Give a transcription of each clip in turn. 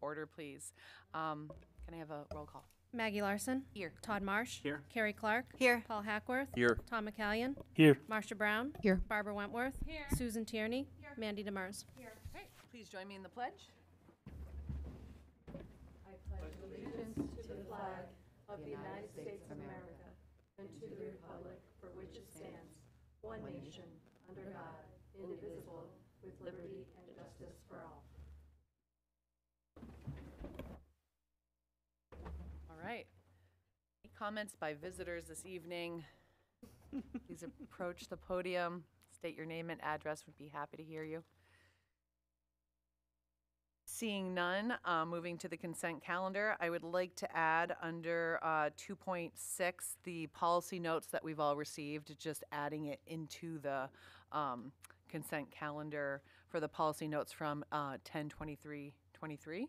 order, please. Um, Can I have a roll call? Maggie Larson. Here. Todd Marsh. Here. Carrie Clark. Here. Paul Hackworth. Here. Tom McCallion. Here. Marsha Brown. Here. Barbara Wentworth. Here. Susan Tierney. Here. Mandy Demers. Please join me in the pledge. All right. Any comments by visitors this evening? Please approach the podium, state your name and address, would be happy to hear you. Seeing none, uh, moving to the consent calendar, I would like to add under uh, 2.6, the policy notes that we've all received, just adding it into the um, consent calendar for the policy notes from uh, 10/23/23.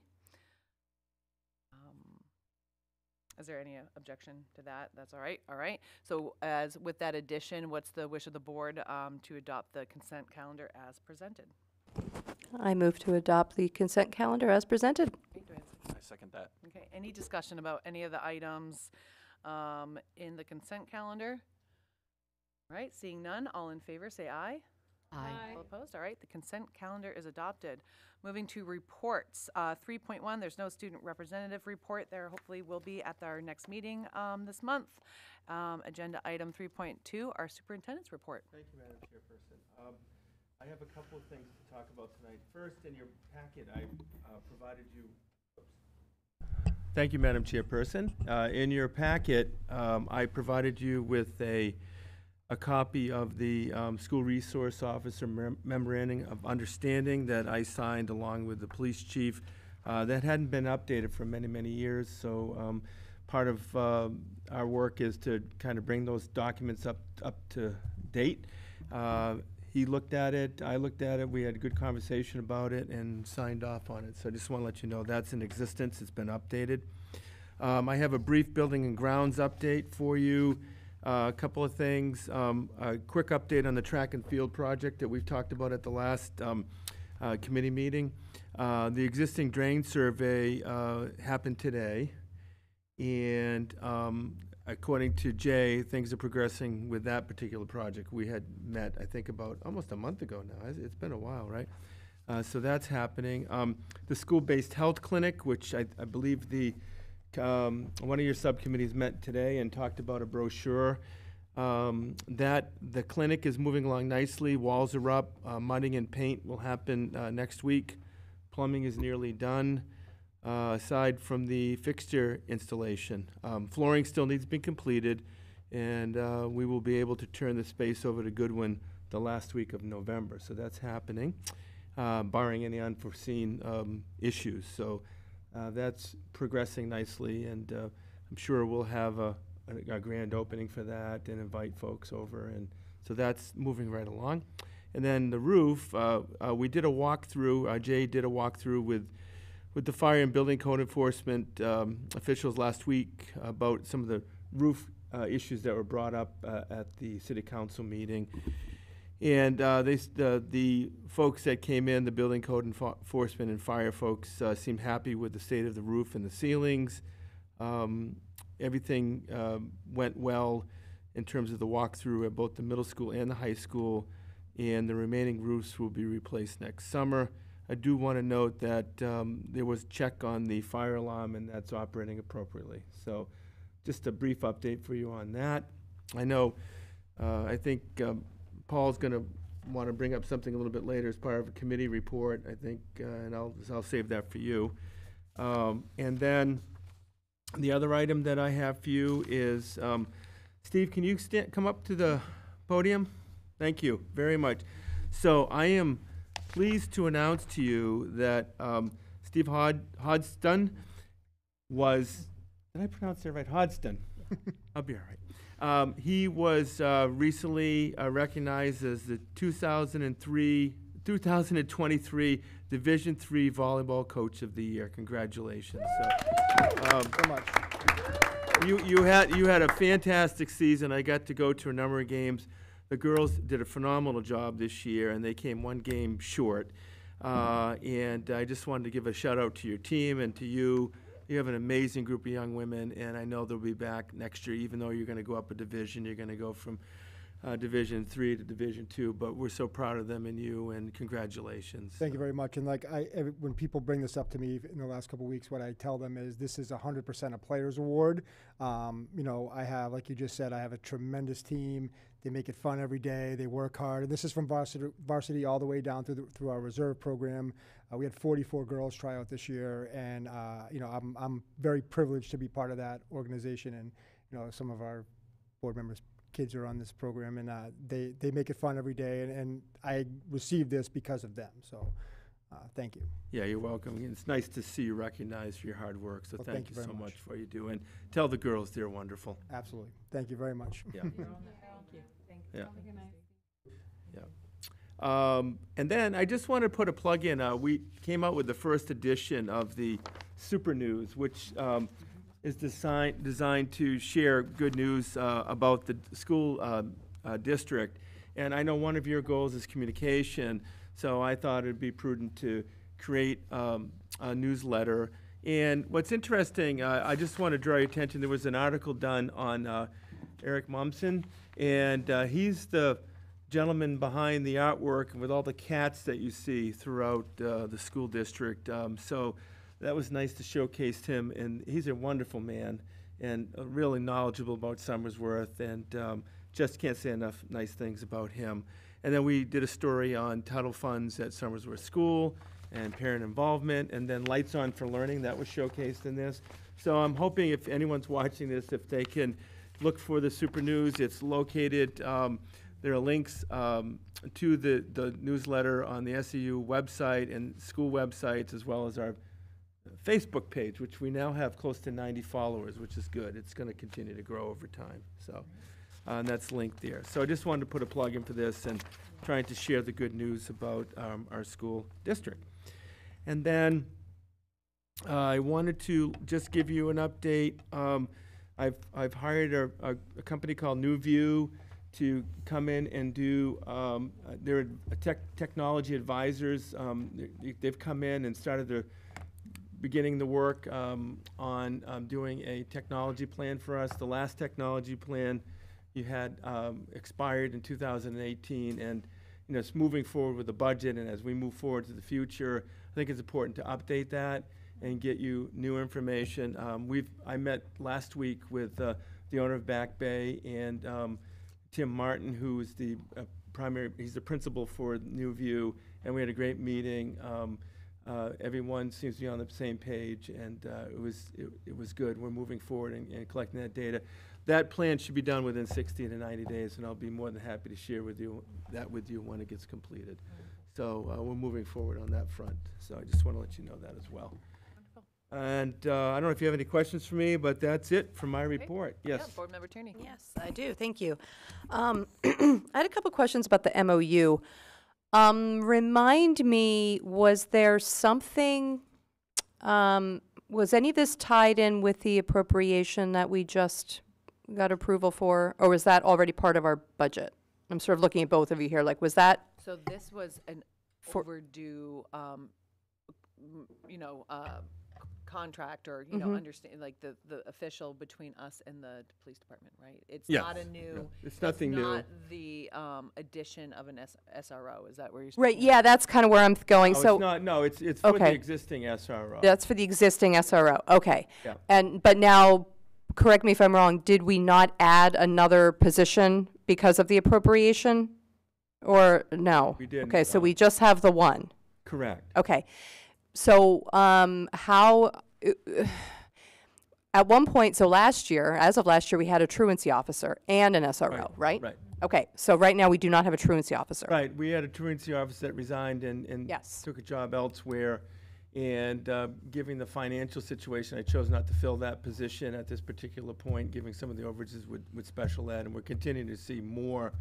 Um, Is there any uh, objection to that? That's all right, all right. So as, with that addition, what's the wish of the board um, to adopt the consent calendar as presented? I move to adopt the consent calendar as presented. Okay, do I have I second that. Okay, any discussion about any of the items um, in the consent calendar? All right, seeing none, all in favor, say aye. All opposed? All right, the consent calendar is adopted. Moving to reports, uh, 3.1, there's no student representative report. There hopefully will be at our next meeting um, this month. Um, Agenda item 3.2, our superintendent's report. Thank you, Madam Chairperson. Um, I have a couple of things to talk about tonight. First, in your packet, I uh, provided you. Thank you, Madam Chairperson. Uh, In your packet, um, I provided you with a, a copy of the um, School Resource Officer mem- Memorandum of Understanding that I signed along with the police chief. Uh, That hadn't been updated for many, many years, so um, part of um, our work is to kind of bring those documents up, up to date. Uh, He looked at it, I looked at it, we had a good conversation about it and signed off on it. So I just want to let you know that's in existence, it's been updated. Um, I have a brief building and grounds update for you. Uh, A couple of things, um, a quick update on the track and field project that we've talked about at the last um, uh, committee meeting. Uh, The existing drain survey uh, happened today. And um, according to Jay, things are progressing with that particular project. We had met, I think, about almost a month ago now. It's- been a while, right? Uh, So that's happening. Um, The school-based health clinic, which I I believe the, um, one of your subcommittees met today and talked about a brochure. Um, That, the clinic is moving along nicely. Walls are up. Uh, Mudding and paint will happen uh, next week. Plumbing is nearly done uh, aside from the fixture installation. Um, Flooring still needs to be completed, and uh, we will be able to turn the space over to Goodwin the last week of November. So that's happening, uh, barring any unforeseen um, issues. So uh, that's progressing nicely, and uh, I'm sure we'll have a a- a grand opening for that and invite folks over, and so that's moving right along. And then the roof, uh, uh, we did a walkthrough, uh, Jay did a walkthrough with with the fire and building code enforcement um, officials last week about some of the roof uh, issues that were brought up at the city council meeting. And uh, they, the, the folks that came in, the building code enforcement and fire folks, uh, seemed happy with the state of the roof and the ceilings. Um, Everything um, went well in terms of the walkthrough at both the middle school and the high school, and the remaining roofs will be replaced next summer. I do want to note that um, there was check on the fire alarm, and that's operating appropriately. So just a brief update for you on that. I know, uh, I think um, Paul's going to want to bring up something a little bit later as part of a committee report, I think, uh, and I'll, I'll save that for you. Um, And then, the other item that I have for you is, um, Steve, can you come up to the podium? Thank you very much. So I am pleased to announce to you that um, Steve Hod- Hodgson was, did I pronounce that right? Hodgson. I'll be all right. Um, he was uh, recently uh, recognized as the 2003, 2023 Division III Volleyball Coach of the Year. Congratulations. So, um, you, you had you had a fantastic season. I got to go to a number of games. The girls did a phenomenal job this year, and they came one game short. Uh, And I just wanted to give a shout out to your team and to you. You have an amazing group of young women, and I know they'll be back next year, even though you're going to go up a division. You're going to go from uh, Division Three to Division Two, but we're so proud of them and you, and congratulations. Thank you very much. And like I, every, when people bring this up to me in the last couple weeks, what I tell them is this is hundred percent a players award. Um, you know, I have, like you just said, I have a tremendous team. They make it fun every day. They work hard. And this is from varsity, varsity all the way down through the, through our reserve program. Uh, we had 44 girls try out this year, and uh, you know, I'm I'm very privileged to be part of that organization. And you know, some of our board members kids are on this program and uh, they, they make it fun every day and, and I received this because of them. So uh, thank you. Yeah, you're welcome. It's nice to see you recognized for your hard work, so Well, thank thank you you so much much. for what you do. And tell the girls they're wonderful. Absolutely. Thank you very much. Yeah. Yeah. Yeah. Um, and then I just want to put a plug in. Uh, we came out with the first edition of the Super News, which um, is designed designed to share good news uh, about the school uh, uh, district. And I know one of your goals is communication, so I thought it'd be prudent to create um, a newsletter. And what's interesting, uh, I just want to draw your attention. There was an article done on uh, Eric Mumson, and uh, he's the gentleman behind the artwork with all the cats that you see throughout uh, the school district. Um, so that was nice to showcase him, and he's a wonderful man and uh, really knowledgeable about Somersworth, and um, just can't say enough nice things about him. And then we did a story on title funds at Somersworth School and parent involvement, and then Lights On for Learning, that was showcased in this. So I'm hoping if anyone's watching this, if they can look for the Super News, it's located, um, there are links um, to the, the newsletter on the SAU website and school websites, as well as our Facebook page, which we now have close to 90 followers, which is good. It's going to continue to grow over time. So, uh, and that's linked there. So I just wanted to put a plug in for this and trying to share the good news about um, our school district. And then uh, I wanted to just give you an update. Um, I've, I've hired a, a, a company called New View to come in and do, um, uh, they're a tech, technology advisors. Um, they- they've come in and started their, beginning the work um, on um, doing a technology plan for us. The last technology plan you had um, expired in 2018, and you know it's moving forward with the budget. And as we move forward to the future, I think it's important to update that and get you new information. Um, we've I met last week with uh, the owner of Back Bay and um, Tim Martin, who is the uh, primary. He's the principal for New View, and we had a great meeting. Um, uh, everyone seems to be on the same page, and uh, it was it, it was good. We're moving forward and, and collecting that data. That plan should be done within 60 to 90 days, and I'll be more than happy to share with you that with you when it gets completed. So uh, we're moving forward on that front. So I just want to let you know that as well. And uh, I don't know if you have any questions for me, but that's it for my report. Yes. Yeah, Board Member Tierney. Yes, I do. Thank you. Um, I had a couple questions about the MOU. Um, remind me, was there something, um, was any of this tied in with the appropriation that we just got approval for? Or was that already part of our budget? I'm sort of looking at both of you here, like, was that, So this was an For- overdue, um, m- you know, uh, contract or, you know, Mhm. understand, like the, the official between us and the police department, right? It's Yes, not a yeah. new. It's nothing new. Not the, um, addition of an S- SRO, is that where you're? right, speaking yeah, that's kind of where I'm going. No, So it's not, no, it's, it's for the Okay. existing SRO. That's for the existing SRO, okay. Yeah. And, but now, correct me if I'm wrong, did we not add another position because of the appropriation? Or, no? We didn't, Okay, so we just have the one, Correct. okay. So, um, how, at one point, so last year, as of last year, we had a truancy officer and an SRO, right? Right. Okay, so right now, we do not have a truancy officer. Right, we had a truancy officer that resigned and, and Yes. took a job elsewhere. And uh, given the financial situation, I chose not to fill that position at this particular point, giving some of the overages with, with special ed. And we're continuing to see more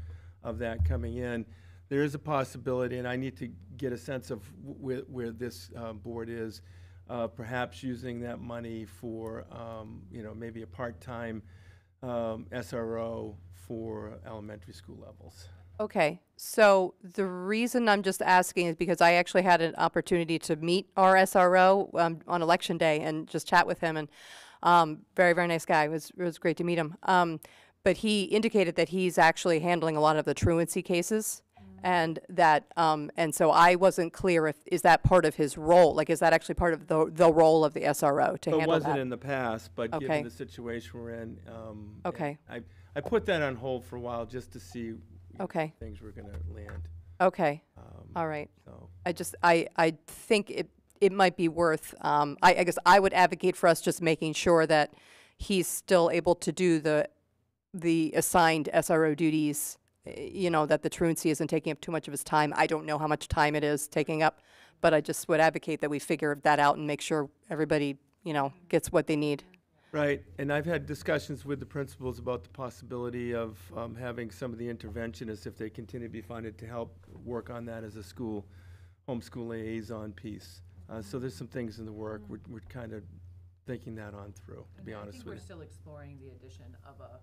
of that coming in. There is a possibility, and I need to get a sense of wh- where, where this uh, board is, uh, perhaps using that money for, um, you know, maybe a part-time um, SRO for elementary school levels. Okay, so the reason I'm just asking is because I actually had an opportunity to meet our SRO um, on election day and just chat with him, and um, very very nice guy. It was it was great to meet him. Um, but he indicated that he's actually handling a lot of the truancy cases, and that um, and so I wasn't clear if is that part of his role, like is that actually part of the the role of the SRO to handle that? It wasn't in the past, but Okay. given the situation we're in, um, Okay. I, I put that on hold for a while just to see okay, things were gonna land, okay, um, all right. so. I just, I, I think it, it might be worth, um, I, I guess I would advocate for us just making sure that he's still able to do the, the assigned SRO duties, you know, that the truancy isn't taking up too much of his time. I don't know how much time it is taking up, but I just would advocate that we figure that out and make sure everybody, you know, gets what they need. Right, and I've had discussions with the principals about the possibility of um, having some of the interventionists, if they continue to be funded, to help work on that as a school, homeschool liaison piece. Uh, So there's some things in the work, we're, we're kind of thinking that on through, to be And I honest think with we're still exploring the addition of a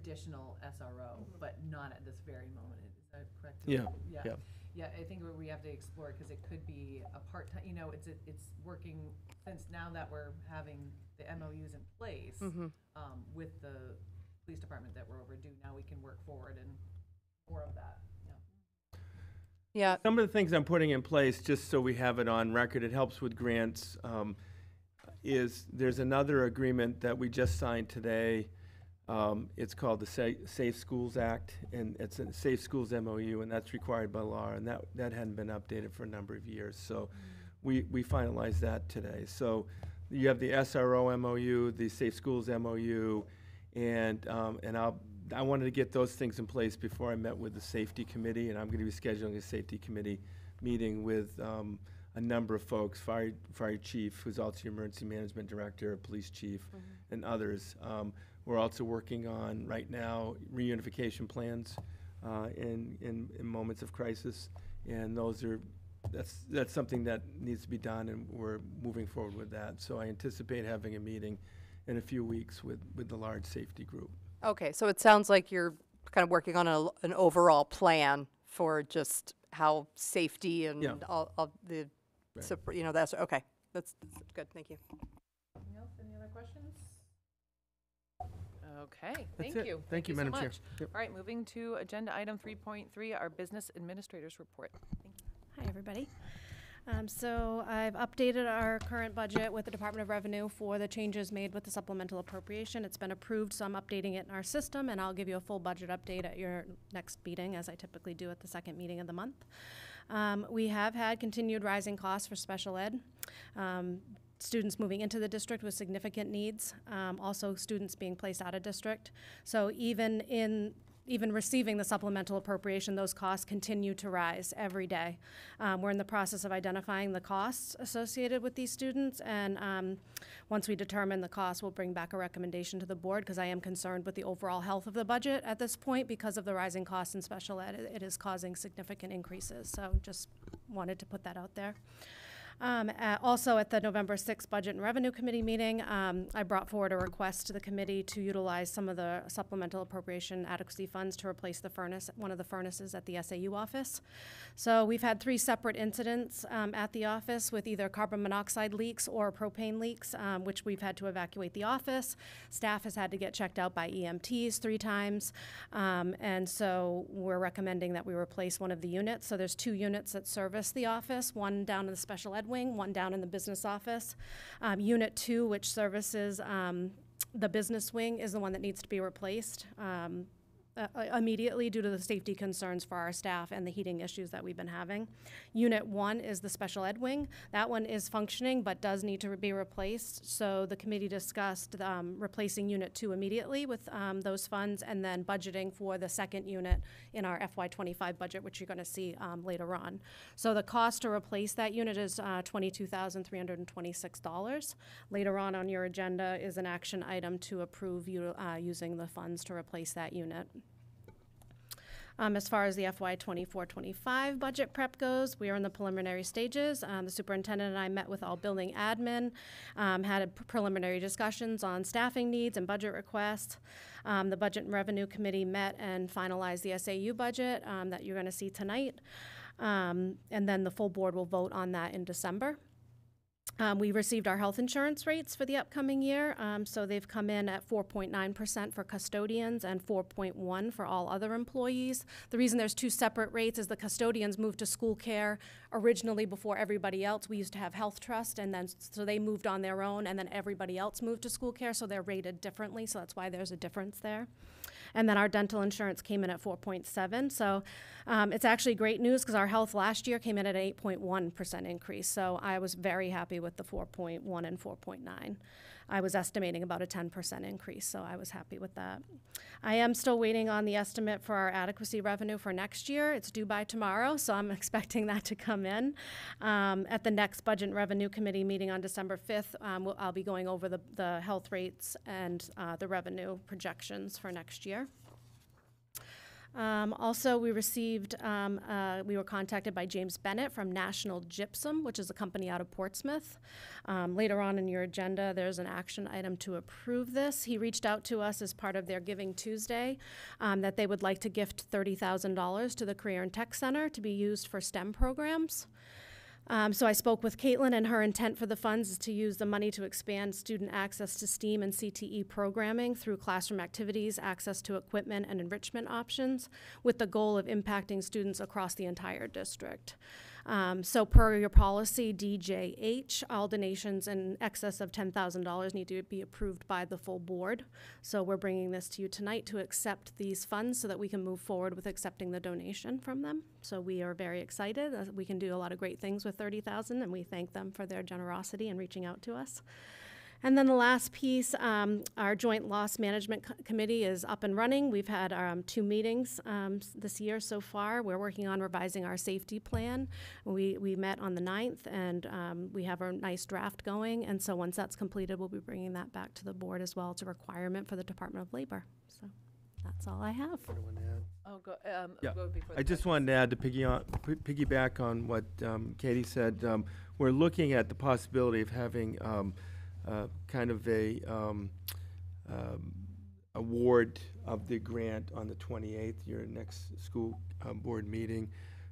additional SRO, but not at this very moment. Is that correct? Yeah, yeah. Yeah, I think we have to explore, because it could be a part-time, you know, it's, it's working, since now that we're having the MOUs in place, Mm-hmm. um, with the police department that we're overdue, now we can work forward and more of that, yeah. Yeah, Some of the things I'm putting in place, just so we have it on record, it helps with grants, um, is there's another agreement that we just signed today. Um, It's called the Sa- Safe Schools Act, and it's a Safe Schools MOU, and that's required by law, and that, that hadn't been updated for a number of years. So we, we finalized that today. So you have the SRO MOU, the Safe Schools MOU, and, um, and I'll, I wanted to get those things in place before I met with the safety committee, and I'm gonna be scheduling a safety committee meeting with, um, a number of folks, fire, fire chief, who's also your emergency management director, police chief, and others. Um, we're also working on, right now, reunification plans, uh, in, in, in moments of crisis. And those are, that's, that's something that needs to be done, and we're moving forward with that. So I anticipate having a meeting in a few weeks with, with the large safety group. okay, so it sounds like you're kind of working on a, an overall plan for just how safety and Yeah. all, all the, Right. sup- you know, that's, okay, that's, that's good, thank you. Anything else, any other questions? Okay, That's thank it. you. Thank you, so Madam Chair. much. Yep. All right, moving to agenda item three point three, our business administrators report. Hi, everybody. Um, so I've updated our current budget with the Department of Revenue for the changes made with the supplemental appropriation. It's been approved, so I'm updating it in our system, and I'll give you a full budget update at your next meeting, as I typically do at the second meeting of the month. Um, we have had continued rising costs for special ed. Um, students moving into the district with significant needs, um, also students being placed out of district. So even in even receiving the supplemental appropriation, those costs continue to rise every day. Um, we're in the process of identifying the costs associated with these students, and um, once we determine the cost, we'll bring back a recommendation to the board because I am concerned with the overall health of the budget at this point because of the rising costs in special ed. It- It is causing significant increases, so just wanted to put that out there. Um, uh, also, at the November 6th Budget and Revenue Committee meeting, um, I brought forward a request to the committee to utilize some of the supplemental appropriation adequacy funds to replace the furnace, one of the furnaces at the SAU office. So we've had three separate incidents um, at the office with either carbon monoxide leaks or propane leaks, um, which we've had to evacuate the office. Staff has had to get checked out by EMTs three times. Um, and so we're recommending that we replace one of the units. So there's two units that service the office, one down in the special ed wing, one down in the business office. Um, unit two, which services um, the business wing, is the one that needs to be replaced. Um, uh, uh, immediately due to the safety concerns for our staff and the heating issues that we've been having. Unit one is the special ed wing. That one is functioning but does need to be replaced. So the committee discussed um, replacing unit two immediately with um, those funds and then budgeting for the second unit in our FY25 budget, which you're going to see um, later on. So the cost to replace that unit is uh, $22,326. Later on on your agenda is an action item to approve uh, using the funds to replace that unit. Um, as far as the FY 24-25 budget prep goes, we are in the preliminary stages. Um, the superintendent and I met with all building admin, um, had a preliminary discussions on staffing needs and budget requests. Um, the Budget and Revenue Committee met and finalized the SAU budget um, that you're going to see tonight. And then the full board will vote on that in December. Um, we received our health insurance rates for the upcoming year. Um, so they've come in at 4.9% for custodians and 4.1 for all other employees. The reason there's two separate rates is the custodians moved to school care originally before everybody else. We used to have health trust and then so they moved on their own and then everybody else moved to school care. So they're rated differently. So that's why there's a difference there. And then our dental insurance came in at 4.7. So um, it's actually great news because our health last year came in at an 8.1% increase. So I was very happy with the 4.1 and 4.9. I was estimating about a 10% increase, so I was happy with that. I am still waiting on the estimate for our adequacy revenue for next year. It's due by tomorrow, so I'm expecting that to come in. Um, at the next Budget Revenue Committee meeting on December 5th, um, we'll, I'll be going over the, the health rates and uh, the revenue projections for next year. Um, also, we received, um, uh, we were contacted by James Bennett from National Gypsum, which is a company out of Portsmouth. Um, later on in your agenda, there's an action item to approve this. He reached out to us as part of their Giving Tuesday um, that they would like to gift $30,000 to the Career and Tech Center to be used for STEM programs. Um, so I spoke with Caitlin, and her intent for the funds is to use the money to expand student access to STEAM and CTE programming through classroom activities, access to equipment, and enrichment options, with the goal of impacting students across the entire district. Um, so per your policy, DJH, all donations in excess of $10,000 need to be approved by the full board. So we're bringing this to you tonight to accept these funds so that we can move forward with accepting the donation from them. So we are very excited. Uh, We can do a lot of great things with 30,000 and we thank them for their generosity in reaching out to us. And then the last piece, um, our joint loss management co- committee is up and running. We've had um, two meetings um, this year so far. We're working on revising our safety plan. We, we met on the 9th and um, we have a nice draft going. And so once that's completed, we'll be bringing that back to the board as well. It's a requirement for the Department of Labor. So that's all I have. Oh, go, um, Yeah, I just questions. wanted to add to piggy on, p- piggyback on what um, Katie said. Um, We're looking at the possibility of having um, uh, kind of a um, um, award of the grant on the 28th, your next school uh, board meeting.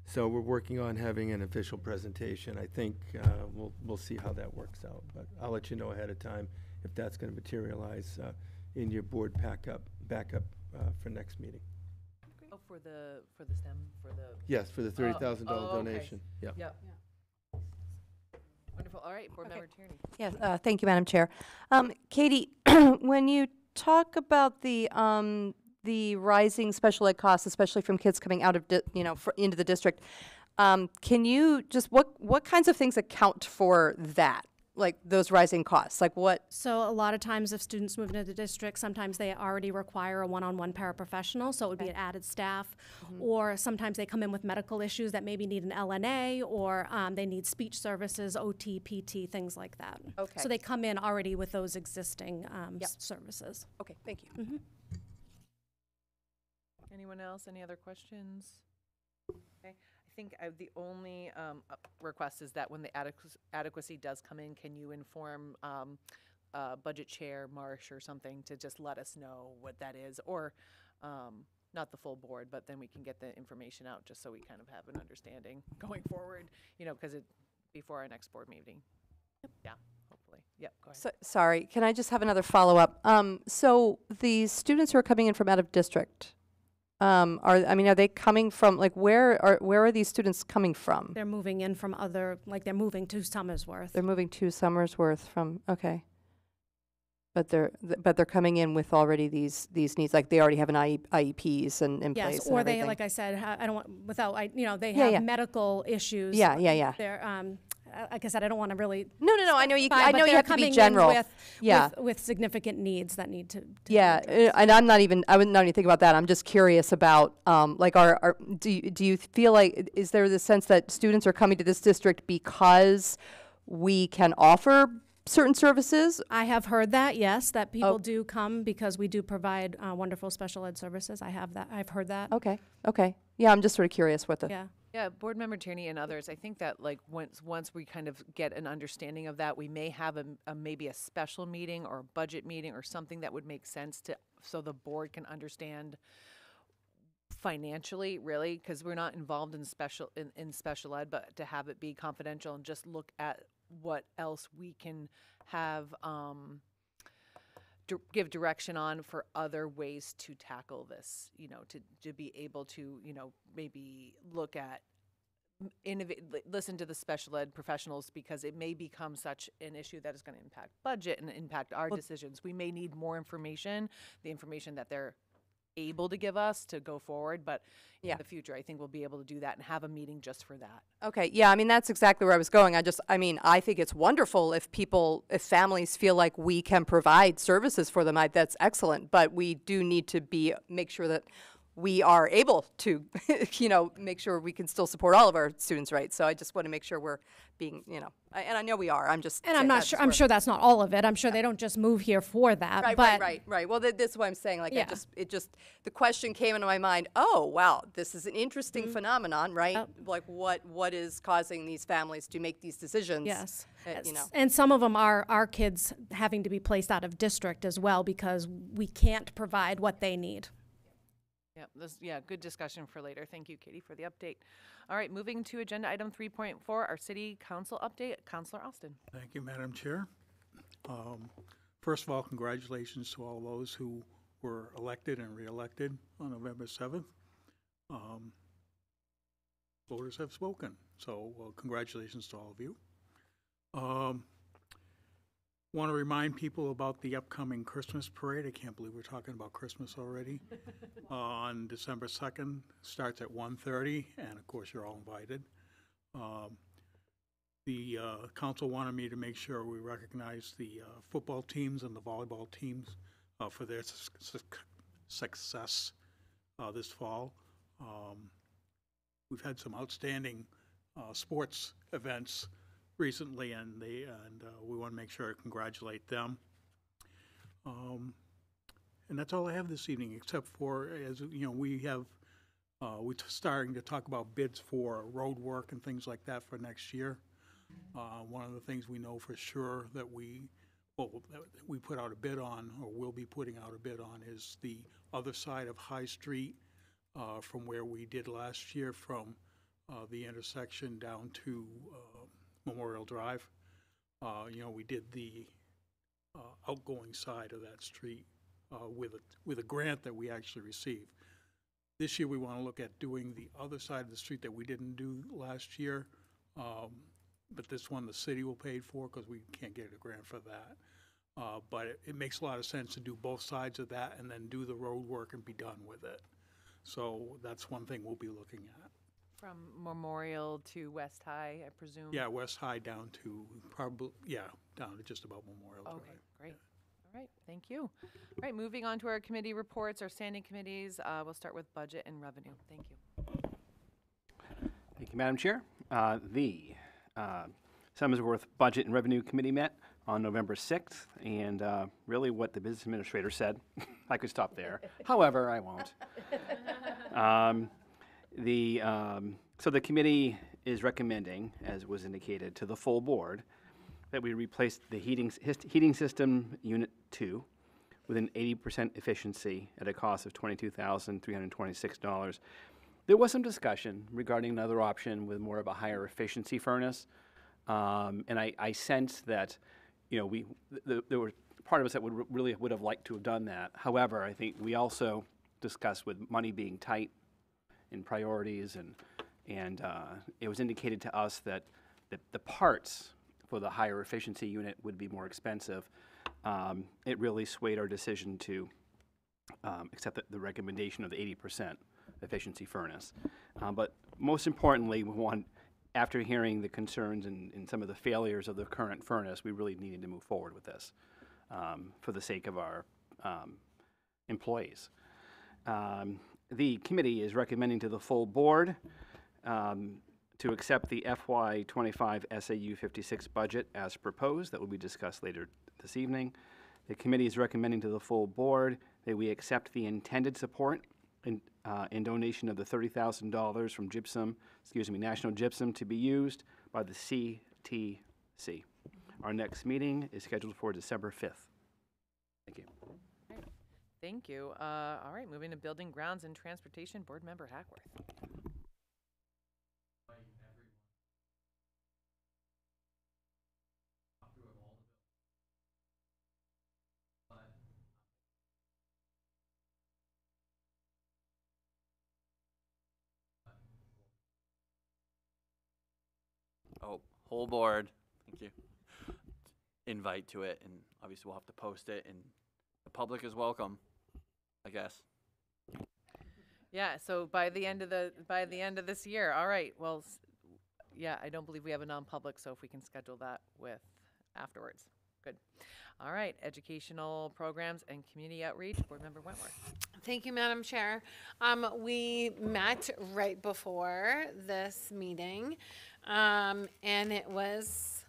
So we're working on having an official presentation. I think uh, we'll, we'll see how that works out. But I'll let you know ahead of time if that's going to materialize uh, in your board pack-up, backup uh, for next meeting. Oh, for the, for the STEM, for the, Yes, for the thirty thousand dollar oh, okay. donation, yeah. yep. Wonderful, all right, Board. Member Tierney. Yes, uh, thank you, Madam Chair. Um, Katie, when you talk about the, um, the rising special ed costs, especially from kids coming out of, you know, into the district, um, can you just, what, what kinds of things account for that? Like those rising costs? Like what, So a lot of times if students move into the district, sometimes they already require a one-on-one paraprofessional, so it would be an added staff. Or sometimes they come in with medical issues that maybe need an LNA, or um, they need speech services, OT, PT, things like that. Okay. So they come in already with those existing um, Yep. s- services. okay, thank you. Anyone else, any other questions? Okay, I think uh, the only um, uh, request is that when the adequ- adequacy does come in, can you inform um, uh, Budget Chair Marsh or something to just let us know what that is? Or, um, not the full board, but then we can get the information out, just so we kind of have an understanding going forward, you know, because it, before our next board meeting. Yeah, hopefully. Yep, go ahead. So, sorry, can I just have another follow-up? Um, so the students who are coming in from out of district, um, are, I mean, are they coming from, like, where are, where are these students coming from? They're moving in from other, like they're moving to Somersworth. They're moving to Somersworth from, okay. But they're, th- but they're coming in with already these, these needs, like they already have an IE IEPs and in place Yes, and or they, everything. like I said, ha- I don't want, without, I, you know, they Yeah, have yeah. medical issues. Yeah, yeah, yeah. They're, um, like I said, I don't want to really No, no, no, I know you, I know you have to be coming in general. with- Yeah. with, with significant needs that need to. to Yeah, and I'm not even, I would not even think about that. I'm just curious about, um, like, are, are, do you, do you feel like, is there the sense that students are coming to this district because we can offer certain services? I have heard that, yes, that people Oh. do come because we do provide uh, wonderful special ed services. I have that, I've heard that. Okay, okay. Yeah, I'm just sort of curious what the, Yeah. Yeah, Board Member Tierney and others, I think that like once, once we kind of get an understanding of that, we may have a, a- maybe a special meeting or a budget meeting or something that would make sense to, so the board can understand financially, really, because we're not involved in special, in, in special ed, but to have it be confidential and just look at what else we can have, um, give direction on for other ways to tackle this, you know, to, to be able to, you know, maybe look at innovate, listen to the special ed professionals because it may become such an issue that is going to impact budget and impact our decisions. We may need more information, the information that they're able to give us to go forward, but Yeah. in the future, I think we'll be able to do that and have a meeting just for that. okay, yeah, I mean, that's exactly where I was going. I just, I mean, I think it's wonderful if people, if families feel like we can provide services for them. I, that's excellent, but we do need to be, make sure that we are able to, you know, make sure we can still support all of our students, right? So I just want to make sure we're being, you know, I- and I know we are. I'm just. And I'm not sure, I'm sure that's not all of it. I'm sure they don't just move here for that, Right, but. right, right, right. Well, that, that's what I'm saying. Like, I just, it just, the question came into my mind. Oh, wow, this is an interesting Mm-hmm. phenomenon, right? Like, what, what is causing these families to make these decisions? Yes. uh, you know. And some of them are our kids having to be placed out of district as well because we can't provide what they need. Yeah, this, yeah, good discussion for later. Thank you, Katie, for the update. All right, moving to agenda item three point four, our city council update. Councilor Austin. Thank you, Madam Chair. Um, First of all, congratulations to all those who were elected and reelected on November 7th. Um, Voters have spoken, so well, congratulations to all of you. Want to remind people about the upcoming Christmas parade. I can't believe we're talking about Christmas already. Uh, On December 2nd, starts at 1:30, and of course, you're all invited. Um, the uh, council wanted me to make sure we recognize the uh, football teams and the volleyball teams uh, for their suc- suc- success uh, this fall. Um, We've had some outstanding uh, sports events recently, and they, and uh, we want to make sure to congratulate them. Um, And that's all I have this evening, except for, as, you know, we have, uh, we're starting to talk about bids for road work and things like that for next year. Uh, One of the things we know for sure that we, well, that we put out a bid on, or will be putting out a bid on, is the other side of High Street uh, from where we did last year, from uh, the intersection down to uh, Memorial Drive. Uh, You know, we did the uh, outgoing side of that street uh, with a, with a grant that we actually received. This year, we want to look at doing the other side of the street that we didn't do last year. Um, But this one, the city will pay for because we can't get a grant for that. Uh, But it, it makes a lot of sense to do both sides of that and then do the road work and be done with it. So that's one thing we'll be looking at. From Memorial to West High, I presume? Yeah, West High down to probably, yeah, down to just about Memorial Drive. Okay, great. All right, thank you. All right, moving on to our committee reports, our standing committees. Uh, We'll start with budget and revenue. Thank you. Thank you, Madam Chair. Uh, The uh, Somersworth Budget and Revenue Committee met on November 6th, and uh, really what the business administrator said, I could stop there. However, I won't. Um, The, um, so the committee is recommending, as was indicated to the full board, that we replace the heating, heating system Unit 2 with an 80% efficiency at a cost of $22,326. There was some discussion regarding another option with more of a higher efficiency furnace. Um, and I, I sense that, you know, we, th- there were part of us that would really would have liked to have done that. However, I think we also discussed with money being tight and priorities and, and uh, it was indicated to us that, that the parts for the higher efficiency unit would be more expensive. Um, It really swayed our decision to um, accept the- the recommendation of the 80% efficiency furnace. Uh, But most importantly, we want, after hearing the concerns and, and some of the failures of the current furnace, we really needed to move forward with this um, for the sake of our um, employees. Um, the committee is recommending to the full board um, to accept the FY25 SAU 56 budget as proposed that will be discussed later this evening. The committee is recommending to the full board that we accept the intended support and in, uh, in donation of the $30,000 from Gypsum, excuse me, National Gypsum to be used by the CTC. Our next meeting is scheduled for December 5th. Thank you. Uh, all right, moving to Building Grounds and Transportation, Board Member Hackworth. Oh, whole board, thank you. Invite to it, and obviously we'll have to post it, and the public is welcome, I guess. Yeah, so by the end of the, by the end of this year, all right, well, s- yeah, I don't believe we have a non-public, so if we can schedule that with afterwards, good. All right, educational programs and community outreach, Board Member Wentworth. Thank you, Madam Chair. Um, we met right before this meeting, um, and it was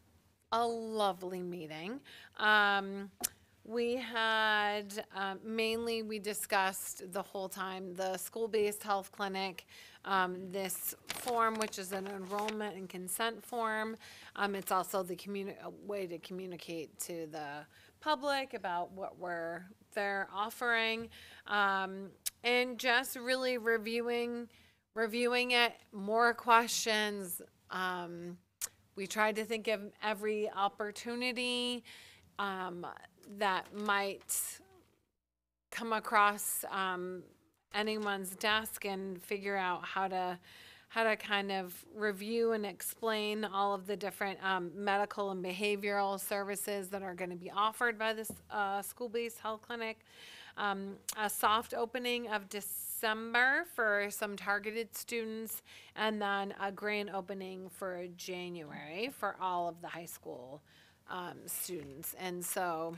a lovely meeting. Um, we had, um, mainly, we discussed the whole time, the school-based health clinic, um, this form, which is an enrollment and consent form. Um, it's also the communi- way to communicate to the public about what we're, they're offering. Um, and just really reviewing, reviewing it, more questions. Um, we tried to think of every opportunity, um, that might come across um, anyone's desk and figure out how to how to kind of review and explain all of the different um, medical and behavioral services that are going to be offered by this uh, school-based health clinic. Um, a soft opening of December for some targeted students, and then a grand opening for January for all of the high school um, students. And so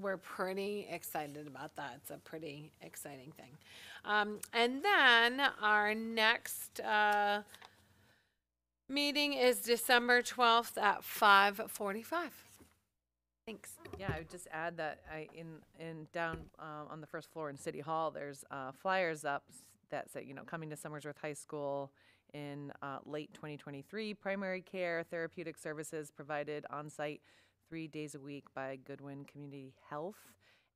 we're pretty excited about that. It's a pretty exciting thing. Um, and then our next uh, meeting is December 12th at 5:45. Thanks. Yeah, I would just add that I, in, in down, um, on the first floor in City Hall, there's, uh, flyers up that say, you know, coming to Somersworth High School in, uh, late twenty twenty-three, primary care, therapeutic services provided on-site three days a week by Goodwin Community Health.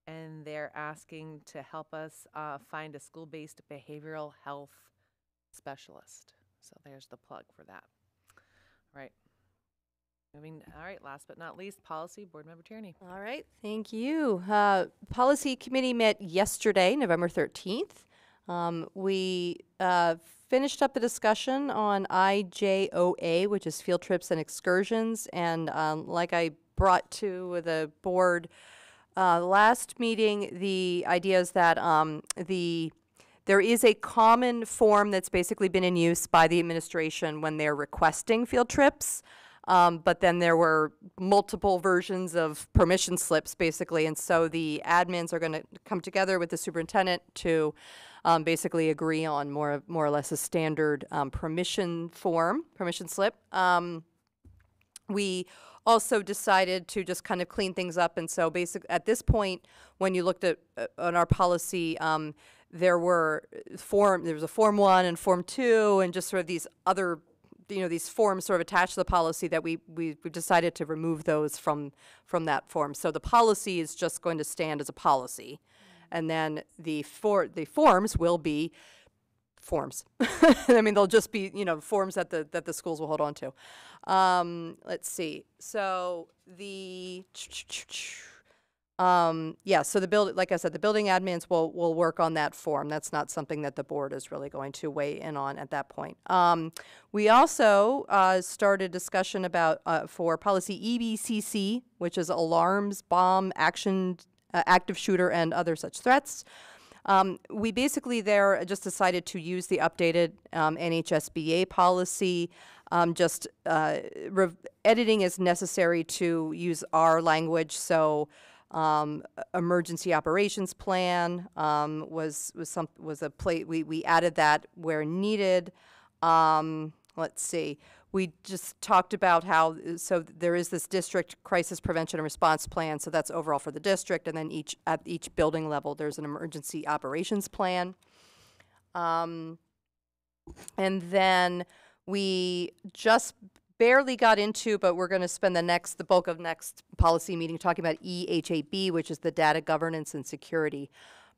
And they're asking to help us, uh, find a school-based behavioral health specialist. So there's the plug for that. All right. Moving, all right, last but not least, policy, Board Member Tierney. All right, thank you. Uh, Policy Committee met yesterday, November 13th. Um, We uh, finished up the discussion on IJOA, which is field trips and excursions. And um, like I brought to the board uh, last meeting, the idea is that um, the there is a common form that's basically been in use by the administration when they're requesting field trips. Um, but then there were multiple versions of permission slips, basically, and so the admins are going to come together with the superintendent to um, basically agree on more, more or less a standard um, permission form, permission slip. Um, we also decided to just kind of clean things up, and so basic, at this point, when you looked at, uh, on our policy, um, there were uh, form, there was a Form One and Form Two, and just sort of these other, you know, these forms sort of attached to the policy that we, we, we decided to remove those from, from that form. So the policy is just going to stand as a policy. And then the for, the forms will be forms. I mean, they'll just be, you know, forms that the, that the schools will hold on to. Um, let's see. So the, um, yeah, so the build, like I said, the building admins will, will work on that form. That's not something that the board is really going to weigh in on at that point. Um, we also, uh, started discussion about, uh, for policy EBCC, which is alarms, bomb, action, uh, active shooter, and other such threats. Um, we basically there just decided to use the updated um, NHSBA policy, um, just uh, editing is necessary to use our language. So, um, emergency operations plan um, was was some was a plate we we added that where needed. Um, let's see, we just talked about how, so there is this district crisis prevention and response plan, so that's overall for the district, and then each, at each building level, there's an emergency operations plan. Um, and then we just barely got into, but we're going to spend the next, the bulk of next policy meeting talking about EHAB, which is the data governance and security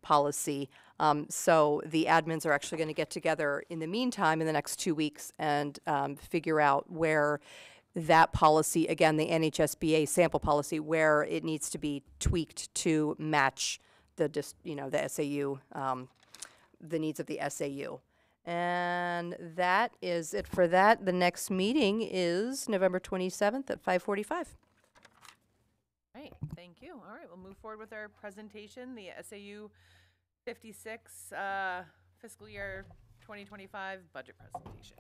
policy. Um, so the admins are actually going to get together in the meantime in the next two weeks and um, figure out where that policy, again, the NHSBA sample policy, where it needs to be tweaked to match the, dis, you know, the SAU, um, the needs of the SAU. And that is it for that. The next meeting is November 27th at 5:45. Right, thank you. All right, we'll move forward with our presentation, the SAU 56 uh, fiscal year 2025 budget presentation.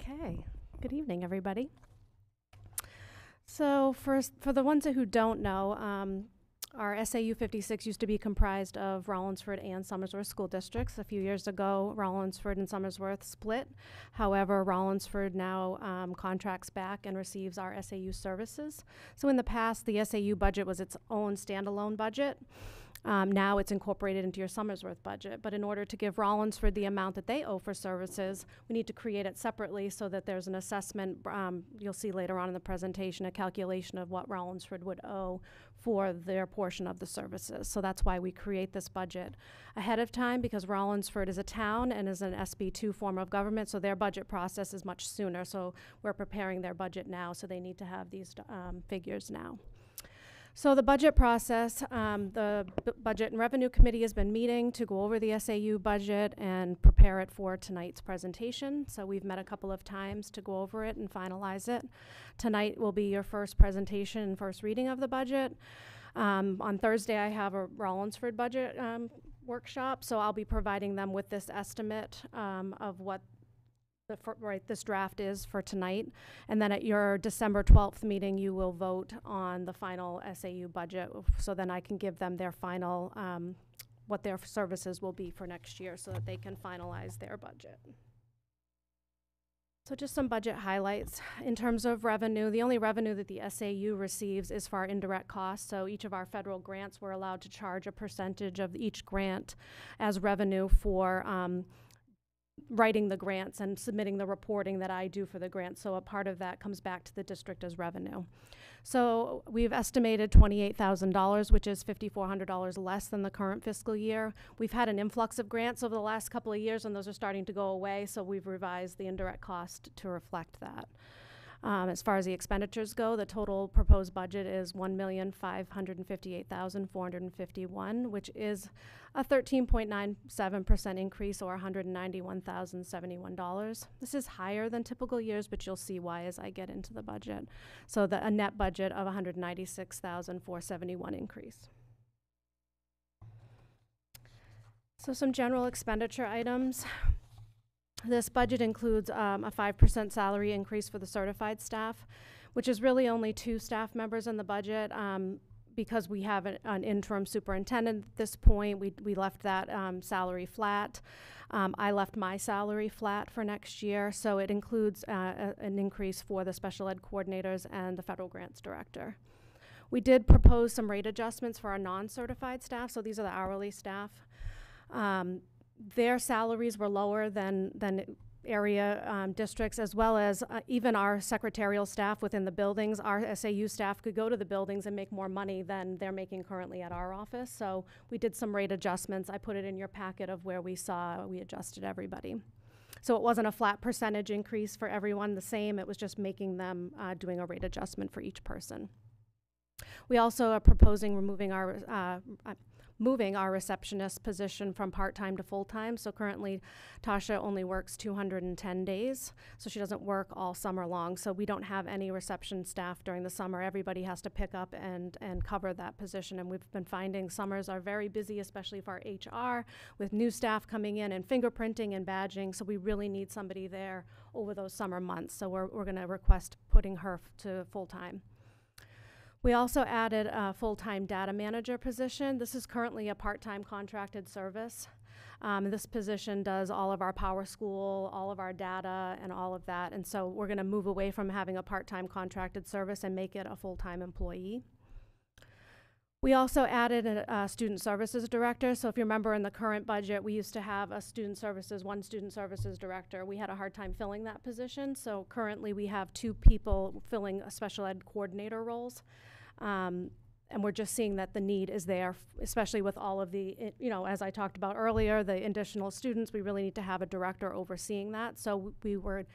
Okay, good evening, everybody. So first, for the ones who don't know, um, our SAU 56 used to be comprised of Rollinsford and Somersworth school districts. A few years ago, Rollinsford and Somersworth split. However, Rollinsford now um, contracts back and receives our SAU services. So in the past, the SAU budget was its own standalone budget. Um, now it's incorporated into your Somersworth budget, but in order to give Rollinsford the amount that they owe for services, we need to create it separately so that there's an assessment. Um, you'll see later on in the presentation a calculation of what Rollinsford would owe for their portion of the services. So that's why we create this budget ahead of time because Rollinsford is a town and is an SB2 form of government, so their budget process is much sooner. So we're preparing their budget now, so they need to have these um, figures now. So the budget process, um, the B- Budget and Revenue Committee has been meeting to go over the SAU budget and prepare it for tonight's presentation. So we've met a couple of times to go over it and finalize it. Tonight will be your first presentation and first reading of the budget. Um, on Thursday, I have a Rollinsford budget um, workshop, so I'll be providing them with this estimate um, of what the, right, this draft is for tonight. And then at your December 12th meeting, you will vote on the final SAU budget. So then I can give them their final, um, what their services will be for next year so that they can finalize their budget. So just some budget highlights. In terms of revenue, the only revenue that the SAU receives is for our indirect costs. So each of our federal grants, we're allowed to charge a percentage of each grant as revenue for um, writing the grants and submitting the reporting that I do for the grants. So a part of that comes back to the district as revenue. So we've estimated $28,000, which is $5,400 less than the current fiscal year. We've had an influx of grants over the last couple of years, and those are starting to go away. So we've revised the indirect cost to reflect that. Um, as far as the expenditures go, the total proposed budget is one million five hundred and fifty-eight thousand four hundred and fifty-one, which is a thirteen point nine seven percent increase or one hundred ninety-one thousand seventy-one dollars. This is higher than typical years, but you'll see why as I get into the budget. So the a net budget of one hundred ninety-six thousand four seventy-one increase. So some general expenditure items. This budget includes um, a 5% salary increase for the certified staff, which is really only two staff members in the budget. Um, because we have an, an interim superintendent at this point, we, we left that um, salary flat. Um, I left my salary flat for next year, so it includes uh, a, an increase for the special ed coordinators and the federal grants director. We did propose some rate adjustments for our non-certified staff, so these are the hourly staff. Um, their salaries were lower than, than area um, districts, as well as uh, even our secretarial staff within the buildings. Our SAU staff could go to the buildings and make more money than they're making currently at our office. So we did some rate adjustments. I put it in your packet of where we saw we adjusted everybody. So it wasn't a flat percentage increase for everyone the same. It was just making them uh, doing a rate adjustment for each person. We also are proposing removing our uh, moving our receptionist position from part-time to full-time. So currently, Tasha only works 210 days, so she doesn't work all summer long. So we don't have any reception staff during the summer. Everybody has to pick up and, and cover that position. And we've been finding summers are very busy, especially for our HR, with new staff coming in and fingerprinting and badging. So we really need somebody there over those summer months. So we're, we're going to request putting her to full-time. We also added a full-time data manager position. This is currently a part-time contracted service. Um, this position does all of our PowerSchool, all of our data, and all of that. And so we're going to move away from having a part-time contracted service and make it a full-time employee. We also added a, a student services director. So if you remember in the current budget, we used to have a student services, one student services director. We had a hard time filling that position. So currently we have two people filling special ed coordinator roles. Um, and we're just seeing that the need is there, especially with all of the, you know, as I talked about earlier, the additional students, we really need to have a director overseeing that. So we were,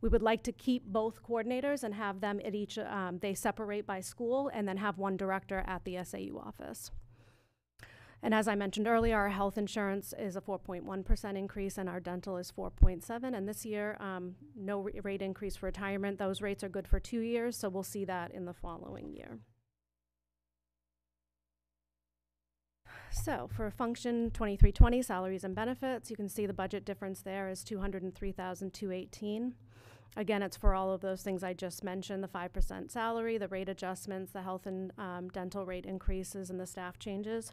we would like to keep both coordinators and have them at each, um, they separate by school and then have one director at the SAU office. And as I mentioned earlier, our health insurance is a 4.1% increase and our dental is 4.7. And this year, um, no rate increase for retirement. Those rates are good for two years, so we'll see that in the following year. So for function 2320, salaries and benefits, you can see the budget difference there is 203,218. Again, it's for all of those things I just mentioned, the 5% salary, the rate adjustments, the health and um, dental rate increases, and the staff changes.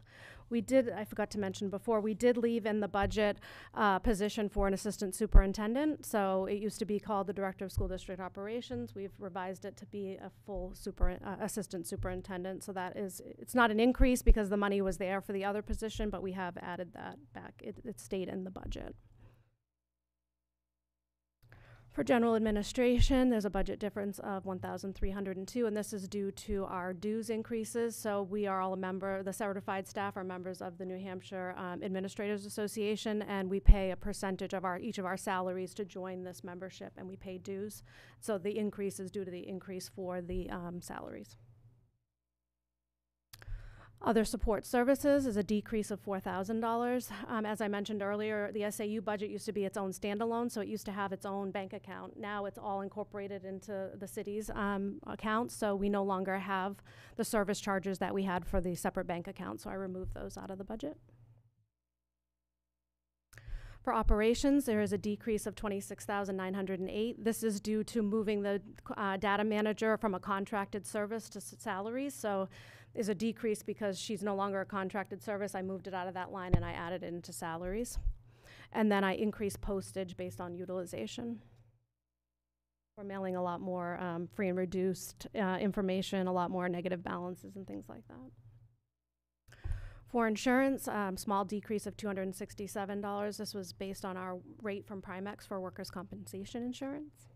We did, I forgot to mention before, we did leave in the budget uh, position for an assistant superintendent. So it used to be called the Director of School District Operations. We've revised it to be a full super, uh, assistant superintendent. So that is, it's not an increase because the money was there for the other position, but we have added that back. It, it stayed in the budget. For general administration, there's a budget difference of one thousand three hundred and two, and this is due to our dues increases. So we are all a member, the certified staff are members of the New Hampshire um, Administrators Association, and we pay a percentage of our, each of our salaries to join this membership, and we pay dues. So the increase is due to the increase for the um, salaries. Other support services is a decrease of four thousand dollars. Um, as I mentioned earlier, the SAU budget used to be its own standalone, so it used to have its own bank account. Now it's all incorporated into the city's um, accounts, so we no longer have the service charges that we had for the separate bank account. So I removed those out of the budget. For operations, there is a decrease of twenty-six thousand nine hundred and eight. This is due to moving the uh, data manager from a contracted service to salaries. So is a decrease because she's no longer a contracted service. I moved it out of that line and I added it into salaries. And then I increased postage based on utilization. We're mailing a lot more um, free and reduced uh, information, a lot more negative balances and things like that. For insurance, um, small decrease of $267. This was based on our rate from Primex for workers' compensation insurance.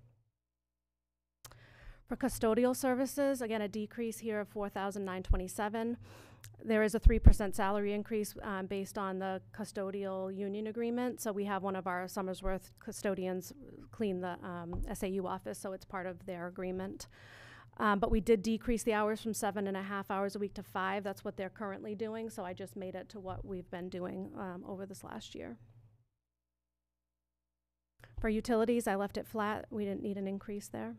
For custodial services, again, a decrease here of four thousand nine twenty-seven. There is a three percent salary increase um, based on the custodial union agreement. So we have one of our Somersworth custodians clean the um, SAU office, so it's part of their agreement. Um, but we did decrease the hours from seven and a half hours a week to five. That's what they're currently doing. So I just made it to what we've been doing um, over this last year. For utilities, I left it flat. We didn't need an increase there.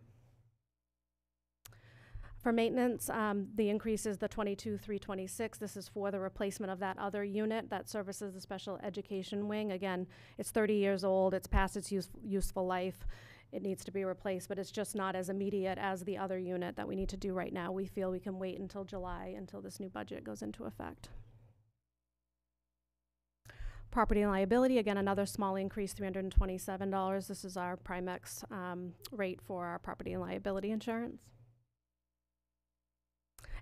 For maintenance, um, the increase is the twenty-two, three twenty-six. This is for the replacement of that other unit that services the special education wing. Again, it's thirty years old, it's past its use, useful life. It needs to be replaced, but it's just not as immediate as the other unit that we need to do right now. We feel we can wait until July, until this new budget goes into effect. Property and liability, again, another small increase, three hundred and twenty-seven dollars. This is our Primex, um, rate for our property and liability insurance.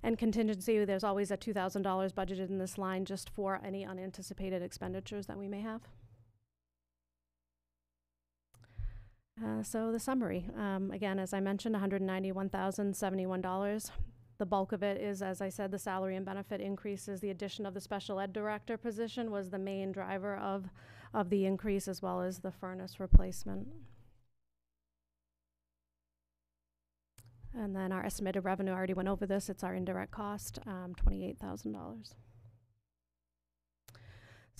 And contingency, there's always a two thousand dollars budgeted in this line just for any unanticipated expenditures that we may have. Uh, so the summary, um, again, as I mentioned, one hundred ninety-one thousand seventy-one dollars. The bulk of it is, as I said, the salary and benefit increases. The addition of the special ed director position was the main driver of of the increase, as well as the furnace replacement. And then our estimated revenue, already went over this, it's our indirect cost, um, twenty-eight thousand dollars.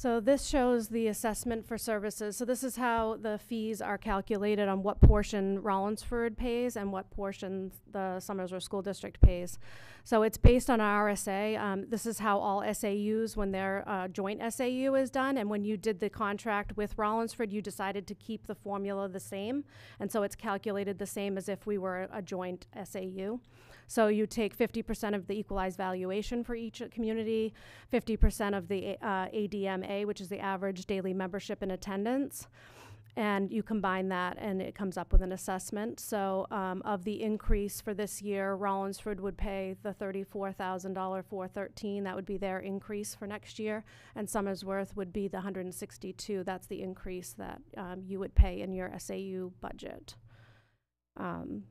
So this shows the assessment for services. So this is how the fees are calculated on what portion Rollinsford pays and what portion the Somersworth School District pays. So it's based on our RSA. Um, this is how all SAUs, when their uh, joint SAU is done, and when you did the contract with Rollinsford, you decided to keep the formula the same, and so it's calculated the same as if we were a joint SAU. So you take 50% of the equalized valuation for each community, 50% of the uh, ADMA, which is the average daily membership and attendance, and you combine that and it comes up with an assessment. So um, of the increase for this year, Rollinsford would pay the $34,000 413. That would be their increase for next year, and Somersworth would be the 162. That's the increase that um, you would pay in your SAU budget. Um,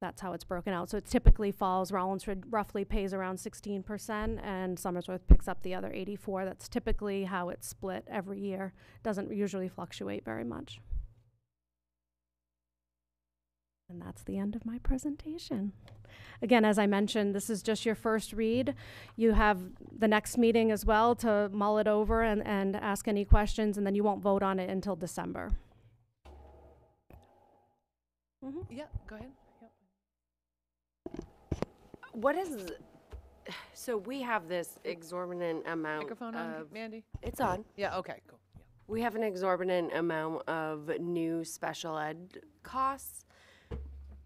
that's how it's broken out. So it typically falls, Rollinsford roughly pays around sixteen percent, and Somersworth picks up the other eighty-four. That's typically how it's split every year. Doesn't usually fluctuate very much. And that's the end of my presentation. Again, as I mentioned, this is just your first read. You have the next meeting as well to mull it over and, and ask any questions, and then you won't vote on it until December. Mhm. Yeah, go ahead. What is, so we have this exorbitant amount Microphone on, of, Mandy? it's on. Yeah, okay, cool. Yeah. We have an exorbitant amount of new special ed costs.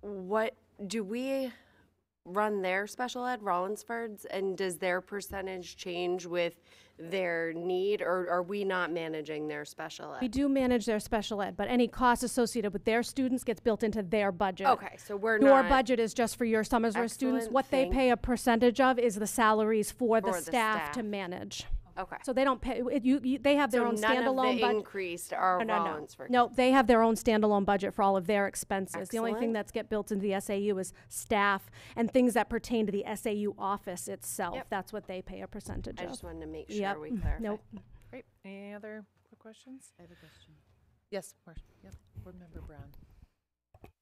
What, do we run their special ed, Rollinsford's, and does their percentage change with their need, or are we not managing their special ed. We ed? do manage their special ed, but any cost associated with their students gets built into their budget. Okay, so we're Your not. budget is just for your Somersworth students. Excellent, What they thank- pay a percentage of is the salaries for the For the staff to manage. Okay. So they don't pay, it- you, you, they have their So own none of standalone the budget. increased are No, no, no. Rollinsford? No, they have their own standalone budget for all of their expenses. The only thing Excellent. that's get built into the SAU is staff and things that pertain to the SAU office itself. Yep. That's what they pay a percentage of. I of. just wanted to make Yep. sure we clarify. Nope. Great. Any other quick questions? I have a question. Yes, Marcia. Yep. Board Member Brown.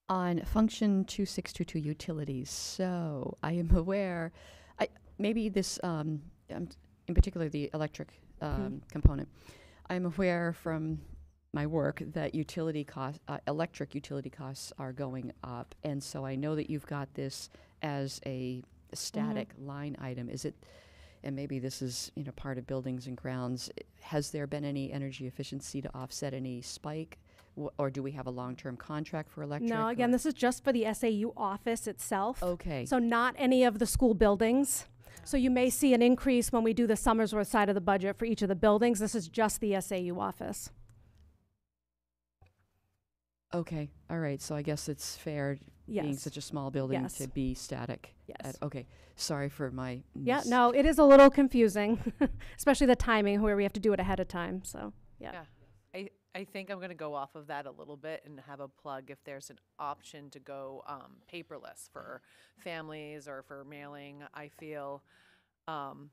on function 2622 utilities. So I am aware, I, maybe this, um, um, in particular the electric um, component, I'm aware from my work that utility costs, uh, electric utility costs are going up. And so I know that you've got this as a static line item. Is it, and maybe this is, you know, part of buildings and grounds, has there been any energy efficiency to offset any spike? Wh- Or do we have a long-term contract for electric? No, again, or- this is just for the SAU office itself. Okay. So not any of the school buildings. So you may see an increase when we do the Somersworth side of the budget for each of the buildings. This is just the SAU office. Okay, all right, so I guess it's fair, being Yes. such a small building, Yes. to be static. Yes. at- Okay, sorry for my. Yeah, mis- no, it is a little confusing, especially the timing where we have to do it ahead of time, so, yeah. Yeah. I, think I'm going to go off of that a little bit and have a plug if there's an option to go um, paperless for families or for mailing. I feel um,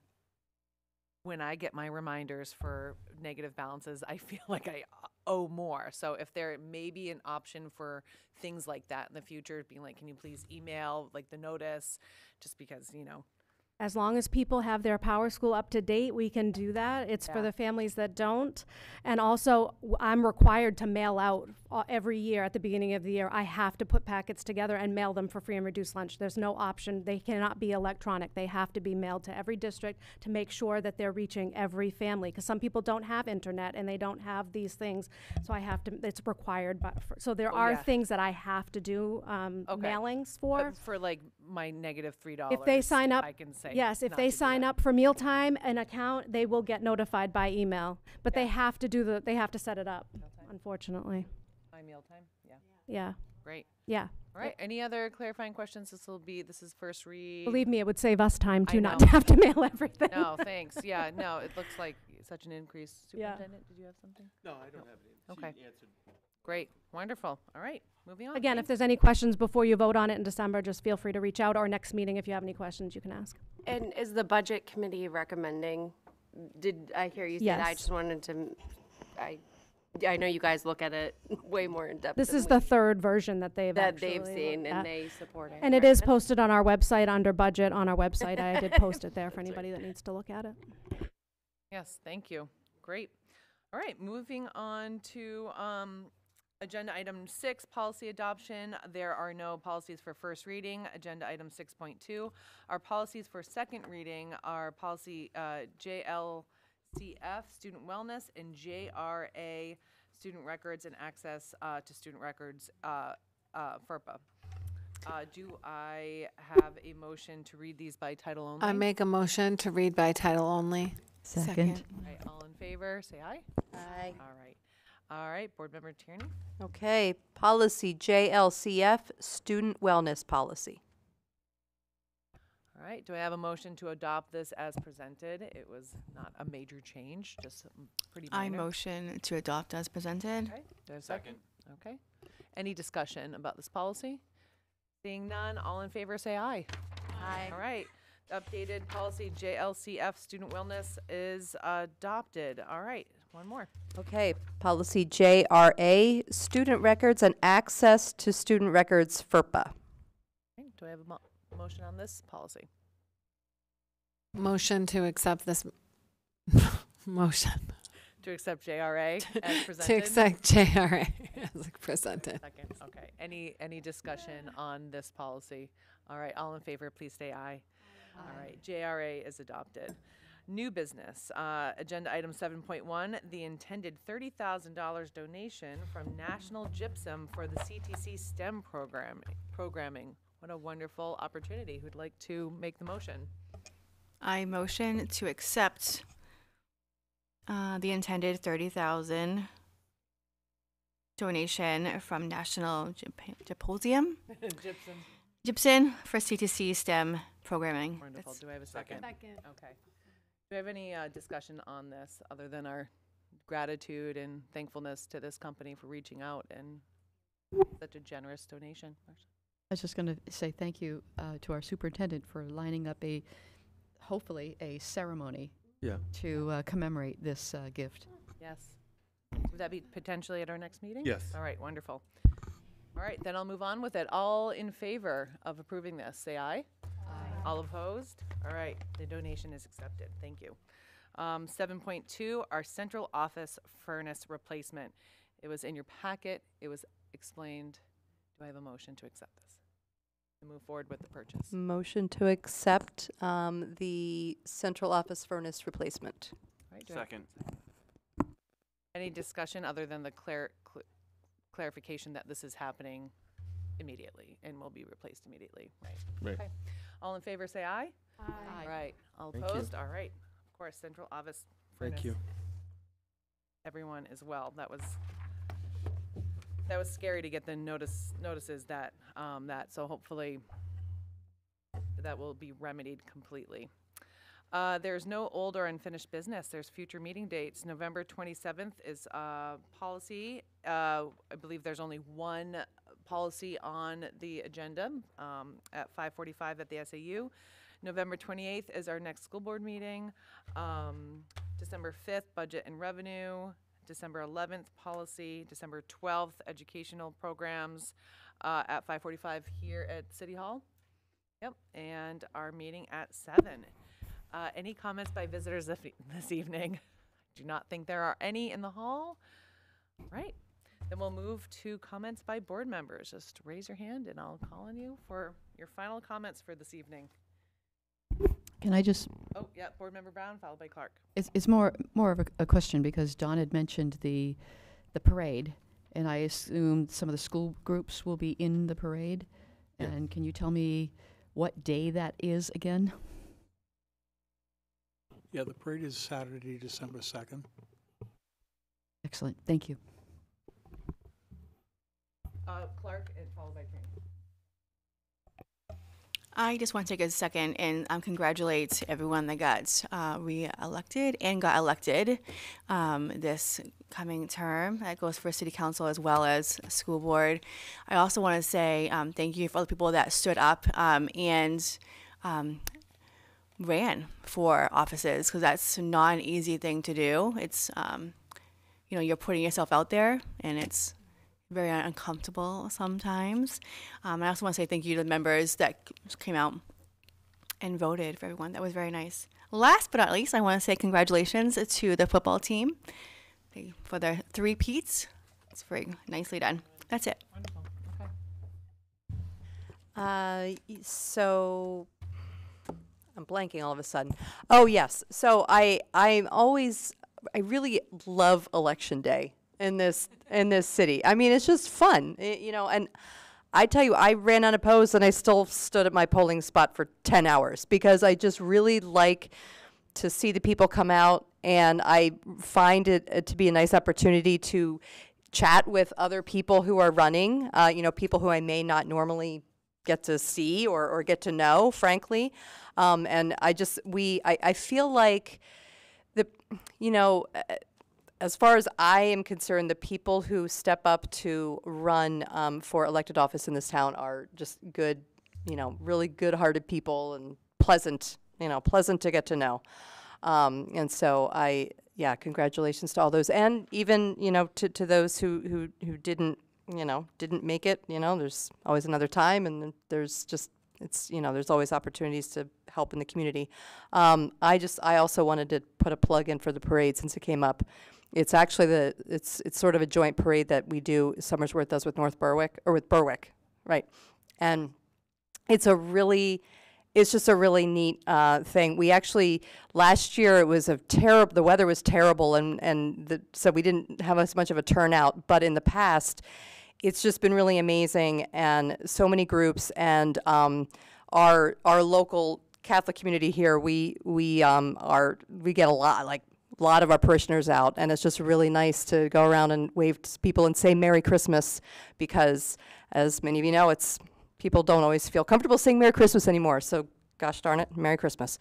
when I get my reminders for negative balances, I feel like I owe more. So if there may be an option for things like that in the future, being like, can you please email like the notice, just because you know As long as people have their PowerSchool up to date, we can do that. It's for Yeah. the families that don't. And also, w- I'm required to mail out uh, every year at the beginning of the year. I have to put packets together and mail them for free and reduced lunch. There's no option. They cannot be electronic. They have to be mailed to every district to make sure that they're reaching every family. Because some people don't have internet and they don't have these things. So I have to, it's required. But for, so there Oh, are yeah. things that I have to do um, Okay. mailings for. for like my negative three dollars. If they sign up, I can say yes, if not they to do sign that. up for mealtime, an account, they will get notified by email. But they Yeah. have to do the, they have to set it up, unfortunately. My mealtime, yeah, Yeah, great. yeah. All right, any other clarifying questions? This will be, this is first read. Believe me, it would save us time I too, not know. to have to mail everything. No, thanks, yeah, no, it looks like such an increase. Yeah. Superintendent, did you have something? No, I don't have any. Okay. She answered. Great, wonderful, all right, moving on. Again, if there's any questions before you vote on it in December, just feel free to reach out, or next meeting, if you have any questions, you can ask. And is the budget committee recommending, did I hear you say that? I Yes. just wanted to, I, I know you guys look at it way more in depth. This than is we- the third version that they've That actually they've seen looked and they support it. And it is posted on our website under budget on our website. I did post it there for anybody that needs to look at it. Yes, thank you. great. All right, moving on to um, agenda item six, policy adoption. There are no policies for first reading. Agenda item 6.2. Our policies for second reading are policy uh, JLCF, student wellness, and JRA, student records and access uh, to student records, uh, uh, FERPA. Uh, Do I have a motion to read these by title only? I make a motion to read by title only. Second. All right, all in favor, say aye. Aye. All right. All right, Board Member Tierney? Okay, policy JLCF, student wellness policy. All right, do I have a motion to adopt this as presented? It was not a major change, just some pretty I minor. motion to adopt as presented. Okay, do I have a second? Okay. Any discussion about this policy? Seeing none, all in favor, say aye. Aye. All right, updated policy JLCF, student wellness is adopted. All right, one more. Okay, policy JRA, student records and access to student records, FERPA. Okay, Do I have a mo- motion on this policy? Motion to accept this motion. To accept JRA as To accept JRA as presented. Second, okay. Any, any discussion on this policy? All right, all in favor, please say aye. All right, JRA is adopted. New business, uh, agenda item seven point one, the intended thirty thousand dollars donation from National Gypsum for the CTC STEM program, programming. What a wonderful opportunity. Who'd like to make the motion? I motion to accept uh, the intended 30,000 donation from National Gyp- Gymposium Gypsum. Gibson for CTC STEM programming. Wonderful. That's- Do I have a second? Second. Okay. Do we have any uh, discussion on this, other than our gratitude and thankfulness to this company for reaching out and such a generous donation? I was just going to say thank you uh, to our superintendent for lining up a, hopefully, a ceremony Yeah. to uh, commemorate this uh, gift. Yes. Would that be potentially at our next meeting? Yes. All right, wonderful. All right, then I'll move on with it. All in favor of approving this, say aye. Aye. All opposed? All right, the donation is accepted. Thank you. Um, 7.2, our central office furnace replacement. It was in your packet. It was explained. Do I have a motion to accept this? To move forward with the purchase? Motion to accept um, the central office furnace replacement. All right, do I have- Second. Any discussion other than the clar- cl- clarification that this is happening immediately and will be replaced immediately, right? Right. Okay. All in favor, say aye. Aye. All right. All Thank you. opposed? All right. Of course, central office Thank you. Everyone as well. That was, that was scary to get the notice, notices that, um, that, so hopefully that will be remedied completely. Uh, there's no old or unfinished business. There's future meeting dates. November 27th is uh, policy. Uh, I believe there's only one policy on the agenda um, at 5:45 at the SAU. November 28th is our next school board meeting. Um, December 5th, budget and revenue. December 11th, policy. December 12th, educational programs uh, at 5:45 here at City Hall. Yep, and our meeting at seven. Uh, any comments by visitors this, this evening? Do not think there are any in the hall. Right, then we'll move to comments by board members. Just raise your hand and I'll call on you for your final comments for this evening. Can I just Oh, yeah, Board Member Brown, followed by Clark. It's, it's more more of a, a question because Don had mentioned the the parade, and I assume some of the school groups will be in the parade. Yeah. And can you tell me what day that is again? Yeah, the parade is Saturday, December 2nd. Excellent, thank you. Uh, Clark, and followed by Trina. I just want to take a second and um, congratulate everyone that got uh, re-elected and got elected um, this coming term. That goes for city council as well as school board. I also want to say um, thank you for all the people that stood up um, and um, ran for offices because that's not an easy thing to do. It's um, you know you're putting yourself out there and it's very uncomfortable sometimes. Um, I also want to say thank you to the members that came out and voted for everyone. That was very nice. last but not least, I want to say congratulations to the football team for their three peats. It's very nicely done. That's it. Wonderful. Okay. Uh, so I'm blanking all of a sudden. Oh yes. So I I'm always I really love election day in this in this city. I mean, it's just fun, y- you know. And I tell you, I ran unopposed and I still stood at my polling spot for ten hours because I just really like to see the people come out, and I find it uh, to be a nice opportunity to chat with other people who are running. Uh, you know, people who I may not normally get to see or, or get to know, frankly. Um, and I just we I, I feel like the you know. Uh, as far as I am concerned, the people who step up to run um, for elected office in this town are just good, you know, really good-hearted people and pleasant, you know, pleasant to get to know. Um, and so I, yeah, congratulations to all those, and even you know to, to those who, who who didn't, you know, didn't make it. You know, there's always another time, and there's just it's you know there's always opportunities to help in the community. Um, I just I also wanted to put a plug in for the parade since it came up. It's actually the it's it's sort of a joint parade that we do. Somersworth does with North Berwick or with Berwick, right? And it's a really it's just a really neat uh, thing. We actually last year it was a terrible. The weather was terrible, and and the, so we didn't have as much of a turnout. But in the past, it's just been really amazing, and so many groups and um, our our local Catholic community here. We we um, are we get a lot like a lot of our parishioners out, and it's just really nice to go around and wave to people and say Merry Christmas because, as many of you know, it's people don't always feel comfortable saying Merry Christmas anymore. So, gosh darn it, Merry Christmas.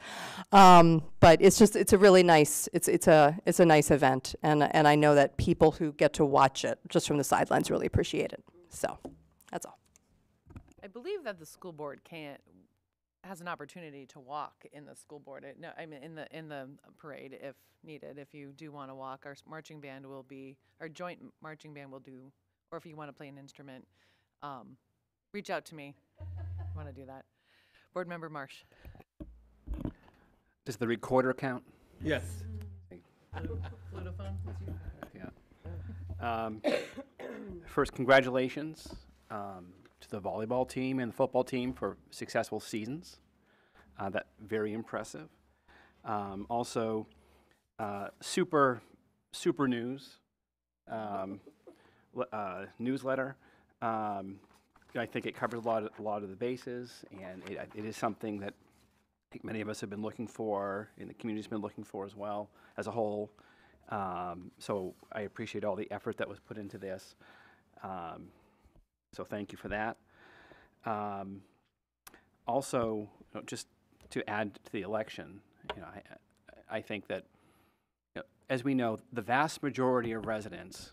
Um, but it's just it's a really nice it's it's a it's a nice event, and and I know that people who get to watch it just from the sidelines really appreciate it. So, that's all. I believe that the school board can't has an opportunity to walk in the school board. uh, No, I mean in the in the parade if needed. If you do want to walk, our marching band will be our joint marching band will do. Or if you want to play an instrument, um, reach out to me. want to do that? Board member Marsh. Does the recorder count? Yes. Flutophone. Yeah. Um, First, congratulations um, to the volleyball team and the football team for successful seasons. Uh, That, very impressive. Um, Also, uh, super, super news, um, uh, newsletter. Um, I think it covers a lot, of- a lot of the bases, and it it is something that I think many of us have been looking for, and the community's been looking for as well, as a whole. Um, so I appreciate all the effort that was put into this. So thank you for that. Um, also, you know, just to add to the election, you know, I, I think that, you know, as we know, the vast majority of residents,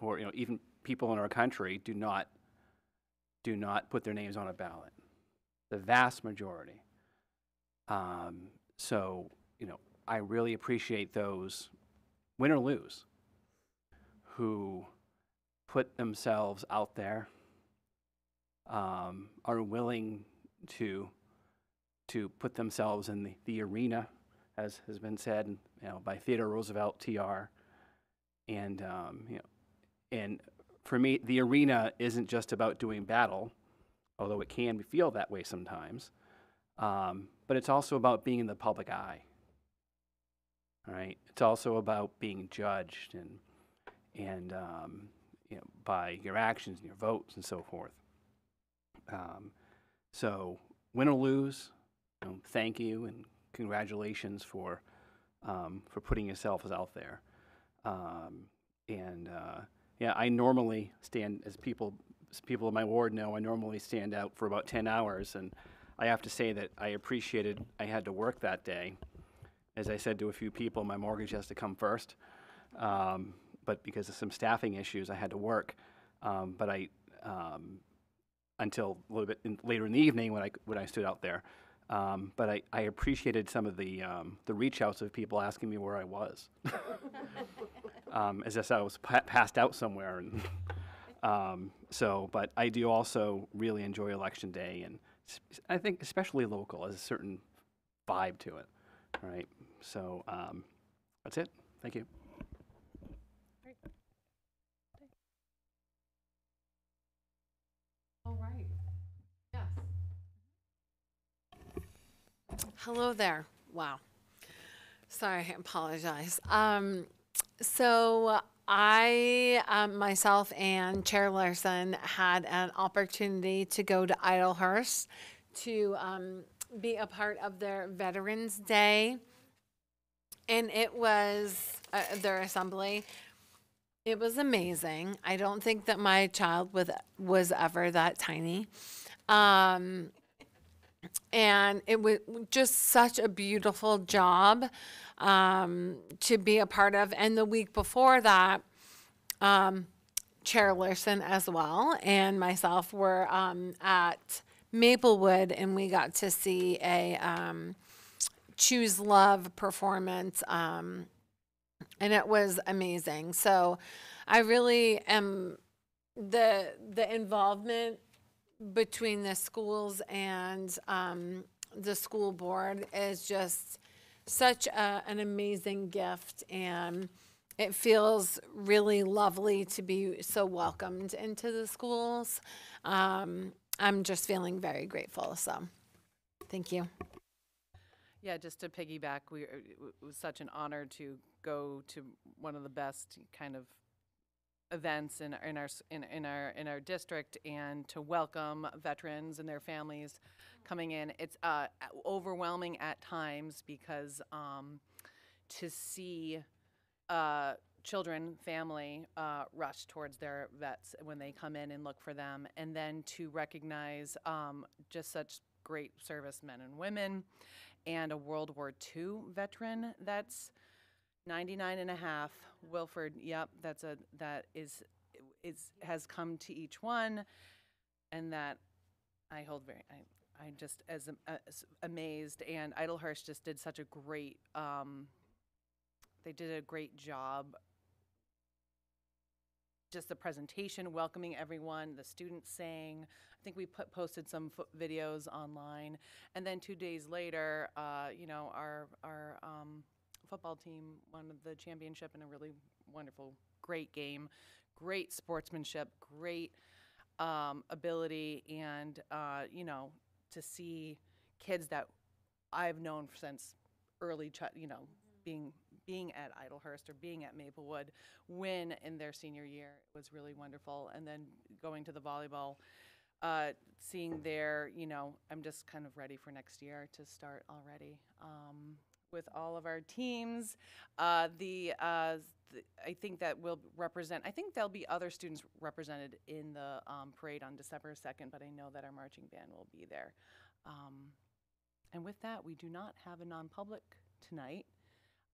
or you know, even people in our country, do not do not put their names on a ballot. The vast majority. Um, so, you know, I really appreciate those, win or lose, who put themselves out there, um, are willing to to put themselves in the, the arena, as has been said, you know, by Theodore Roosevelt, TR, and um, you know, and for me, the arena isn't just about doing battle, although it can feel that way sometimes. Um, but it's also about being in the public eye. Right. It's also about being judged and and um, you know by your actions and your votes and so forth. Um, so win or lose, you know, thank you and congratulations for um, for putting yourselves out there. Um, and uh, yeah, I normally stand as people as people in my ward know. I normally stand out for about ten hours, and I have to say that I appreciated I had to work that day. As I said to a few people, my mortgage has to come first. Um, but because of some staffing issues, I had to work. Um, but I, um, until a little bit in, later in the evening when I, when I stood out there. Um, but I, I appreciated some of the, um, the reach outs of people asking me where I was. um, as if I was pa- passed out somewhere. And um, so, but I do also really enjoy election day, and I think especially local has a certain vibe to it. All right, so um, that's it. Thank you. Hello there. Wow. Sorry, I apologize. Um, so I, um, myself and Chair Larson had an opportunity to go to Idlehurst to um, be a part of their Veterans Day. And it was uh, their assembly. It was amazing. I don't think that my child was, was ever that tiny. Um, and it was just such a beautiful job um, to be a part of. And the week before that, um, Chair Larson as well and myself were um, at Maplewood, and we got to see a um, Choose Love performance, um, and it was amazing. So, I really am the the involvement between the schools and um, the school board is just such a, an amazing gift and it feels really lovely to be so welcomed into the schools. Um, i'm just feeling very grateful so thank you. Yeah, just to piggyback, we, it was such an honor to go to one of the best kind of events in, in our, in, in our, in our district and to welcome veterans and their families coming in. It's, uh, overwhelming at times because, um, to see, uh, children, family, uh, rush towards their vets when they come in and look for them. And then to recognize, um, just such great servicemen and women and a World War II veteran that's 99 and a half. Wilford, yep, that's a that is is has come to each one and that I hold very I I just as, as amazed and Idlehurst just did such a great um they did a great job just the presentation, welcoming everyone, the students sang. I think we put, posted some fo- videos online, and then two days later, uh, you know, our our um, football team won the championship in a really wonderful, great game, great sportsmanship, great um, ability, and uh, you know, to see kids that I've known since early, chi- you know, being being at Idlehurst or being at Maplewood win in their senior year it was really wonderful. And then going to the volleyball, uh, seeing their, you know, I'm just kind of ready for next year to start already. Um, with all of our teams, uh, the, uh, th- I think that will represent. I think there'll be other students represented in the um, parade on December 2nd, but I know that our marching band will be there. Um, and with that, we do not have a non-public tonight,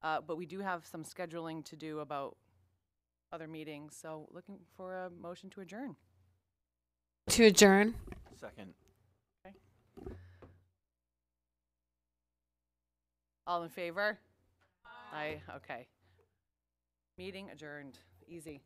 uh, but we do have some scheduling to do about other meetings. So looking for a motion to adjourn. to adjourn Second. All in favor? Aye. Okay. Meeting adjourned. Easy.